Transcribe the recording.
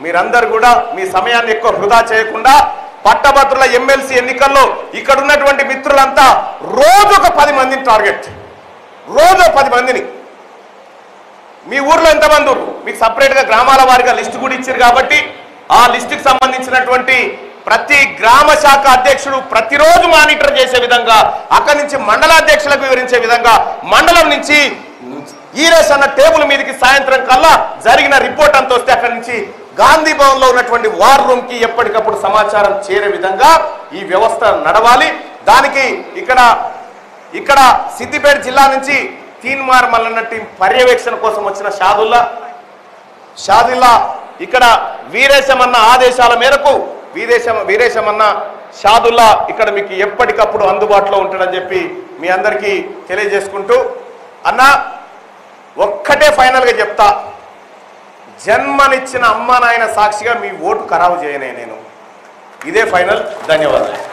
మీరందరూ కూడా మీ సమయాన్ని ఎక్కువ వృధా చేయకుండా పట్టభద్రుల ఎమ్మెల్సీ ఎన్నికల్లో ఇక్కడ ఉన్నటువంటి మిత్రులంతా రోజు ఒక పది మందిని టార్గెట్ రోజు ఒక పది మందిని. మీ ఊర్లో ఎంతమంది మీకు సపరేట్గా గ్రామాల వారిగా లిస్టు కూడా ఇచ్చారు కాబట్టి ఆ లిస్టుకి సంబంధించినటువంటి ప్రతి గ్రామ శాఖ అధ్యక్షుడు ప్రతిరోజు మానిటర్ చేసే విధంగా అక్కడి నుంచి మండల అధ్యక్షులకు వివరించే విధంగా మండలం నుంచి ఈరేష్ అన్న టేబుల్ మీదకి సాయంత్రం కల్లా జరిగిన రిపోర్ట్ అంత వస్తే అక్కడి నుంచి గాంధీ భవన్లో ఉన్నటువంటి వార్ రూమ్కి ఎప్పటికప్పుడు సమాచారం చేరే విధంగా ఈ వ్యవస్థ నడవాలి. దానికి ఇక్కడ ఇక్కడ సిద్దిపేట జిల్లా నుంచి తీన్మార్ మల్లన్న టీం పర్యవేక్షణ కోసం వచ్చిన షాదుల్లా. షాదుల్లా ఇక్కడ వీరేశమన్న ఆదేశాల మేరకు వీరేశం వీరేశమన్న షాదుల్లా ఇక్కడ మీకు ఎప్పటికప్పుడు అందుబాటులో ఉంటాడని చెప్పి మీ అందరికీ తెలియజేసుకుంటూ అన్న ఒక్కటే ఫైనల్గా చెప్తా. జన్మనిచ్చిన అమ్మ నాయన సాక్షిగా మీ ఓటు ఖరాబు చేయనే నేను. ఇదే ఫైనల్. ధన్యవాదాలు.